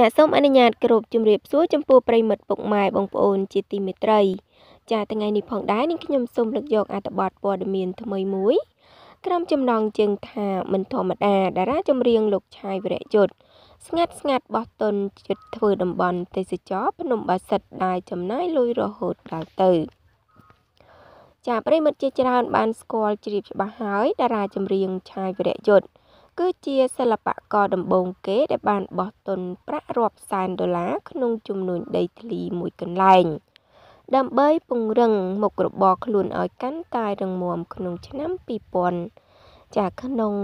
ចាសសូមអនុញ្ញាតគោរពជំរាបសួរចំពោះប្រិមិត្តពុកម៉ែបងប្អូនជាទីមេត្រី ចាថ្ងៃនេះផងដែរនាងខ្ញុំសូមលើកយកអត្ថបទព័ត៌មានថ្មីមួយក្រុមចំណងជើងថាមិនធម្មតាតារាចម្រៀងលោកឆាយវិរៈយុទ្ធស្ងាត់ស្ងាត់បោះតុនចិត្តធ្វើតំបន់ទេសចរភ្នំបាសិទ្ធដែលចំណាយលុយរហូតដល់ទៅចាប្រិមិត្តជាច្រើនបានស្គាល់ជ្រាបច្បាស់ហើយតារាចម្រៀងឆាយវិរៈយុទ្ធ គឺជាសិល្បករដំបូងគេដែលបានបោះទុនប្រាក់រាប់សែនដុល្លារក្នុងចំនួនដីធ្លីមួយកន្លែង ដើម្បីពង្រឹងមុខរបរខ្លួនឲ្យកាន់តែរឹងមាំក្នុងឆ្នាំ2000ចាក្នុង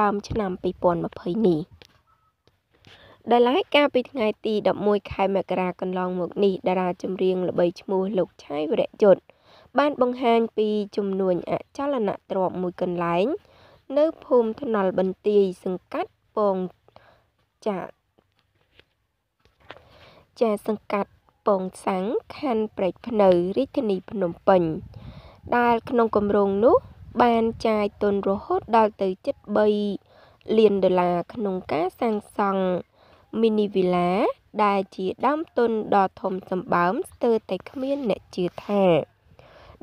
ដើមឆ្នាំ2020នេះដែលឡែកកាលពីថ្ងៃទី11ខែមករាកន្លងមកនេះតារាចម្រៀងល្បីឈ្មោះលោកឆៃវរៈយុទ្ធបានបង្ហាញពីចំនួនអចលនទ្រព្យមួយកន្លែង នៅភូមិថ្នល់បន្ទាយសង្កាត់ពងចាចាសង្កាត់ពងសាំងខណ្ឌព្រែកភ្នៅរាជធានីភ្នំពេញ ដែលក្នុងគម្រោងនោះ បានចាយទុនរហូតដល់ទៅជិត3លានដុល្លារក្នុងការសាងសង់ mini villa ដែលជាដើមទុនដ៏ធំសម្បើមស្ទើរតែគ្មានអ្នកជឿថា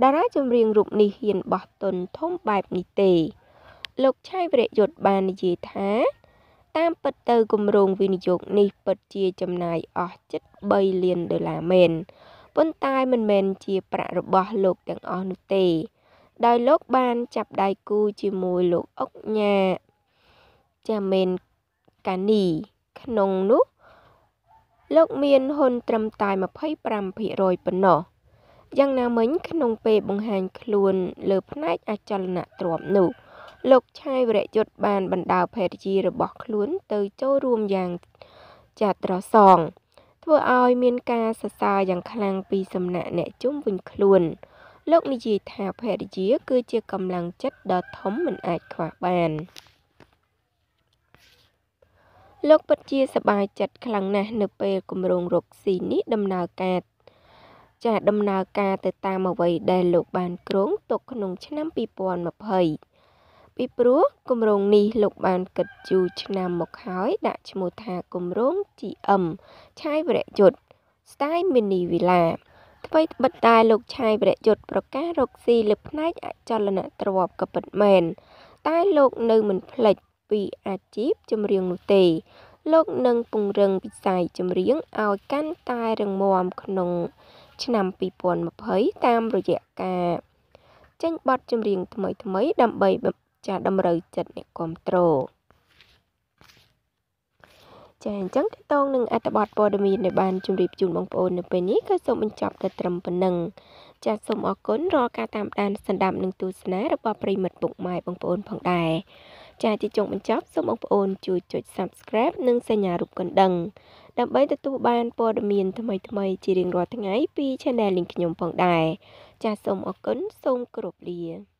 តារាចម្រៀងរូបនេះហ៊ានបោះទុនធំបែបនេះទេ លោកឆៃវរយុទ្ធបាននិយាយថា តាមពិតទៅគម្រោងវិនិយោគនេះពិតជាចំណាយអស់ជិត3លានដុល្លារមែនប៉ុន្តែមិនមែនជាប្រាក់របស់លោកទាំងអស់នោះទេ ដោយលោកបានចាប់ដៃគូជាមួយលោកអុកញ៉ាចាមែនកានី ក្នុងនោះលោកមានហ៊ុនត្រឹមតែ25%ប៉ុណ្ណោះយ៉ាងណាមិញក្នុងពេលបង្ហាញខ្លួនលើផ្នែកអចលនទ្រព្យនោះ លោកឆាយវរយុទ្ធបានបណ្ដាលភេទជារបស់ខ្លួនទៅចូលរួមយ៉ាងចាត្រសង ធ្វើឲ្យមានការសរសើរយ៉ាងខ្លាំងពីសំណាក់អ្នកជុំវិញខ្លួន លោកនិយាយថាភរិយាគឺជាកម្លាំងចិត្តដ៏ធំមិនអាចខ្វះបានលោកពិតជាសប្បាយចិត្តខ្លាំងណាស់នៅពេលគម្រោងរកស៊ីនេះដំណើរការចាដំណើរការទៅតាមអ្វីដែលលោកបានគ្រោងទុកក្នុងឆ្នាំ2020 ពីព្រោះគម្រោងនេះលោកបានគិតយូរឆ្នាំមកហើយដាក់ឈ្មោះថាគម្រោង GM ឆាយវរៈយុទ្ធ Style Mini Villa ថ្មីត្បិតតែលោកឆាយវរៈយុទ្ធប្រកាសរកស៊ីលើផ្នែកអចលនទ្រព្យក៏ពិតមែនតែលោកនៅមិនភ្លេចពីអាជីពចម្រៀងនោះទេ លោកនឹងពង្រឹងវិស័យចម្រៀងឲ្យកាន់តែរឹងមាំក្នុង ឆ្នាំ2020តាមរយៈការចេញបទចម្រៀងថ្មីៗដើម្បី ចាតម្រូវចិត្តអ្នកគ្រប់គ្រងចាអញ្ចឹងតកតងនឹងអត្ថបទព័ត៌មានដែលបានជម្រាបជូនបងប្អូននៅពេលនេះក៏សូមបញ្ចប់តែត្រឹមប៉ុណ្ណឹងចាសូមអរគុណរាល់ការតាមដានសន្តាប់និងទស្សនារបស់ប្រិមិត្តពុកម៉ែបងប្អូនផងដែរចាជាចុងបញ្ចប់សូមបងប្អូនជួយចុច Subscribe និងសញ្ញារូបកណ្ដឹងដើម្បីទទួលបានព័ត៌មានថ្មីៗជារៀងរាល់ថ្ងៃពី Channel លីងខ្ញុំផងដែរចាសូមអរគុណសូមគោរពលា